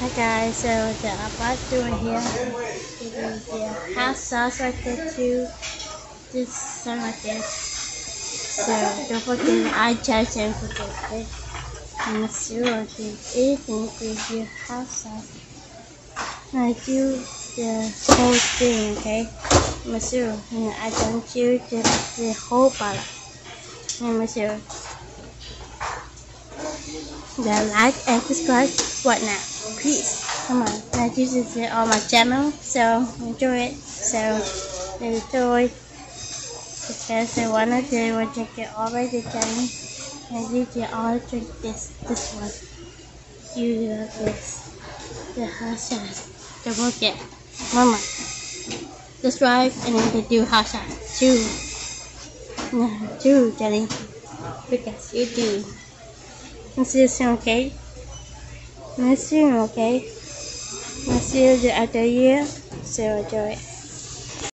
Hi guys, so the about doing here is the hot sauce right there too. Just something like this. So don't forget I charge and forget it. And zero do anything with your hot sauce. I do the whole thing, okay? Zero, and I don't do the, the whole bottle. Number zero. The like and subscribe what now? Please, come on. Now this is on my channel, so enjoy it. So enjoy because I wanna do want to get already done. And you can all drink this this one. You love this. The hot sauce. Don't forget. Mama. Subscribe and then they do hot sauce too. No, too, Jenny. Because you do. Let's you okay? Let's see you, okay? Let's see you after a year. So enjoy it.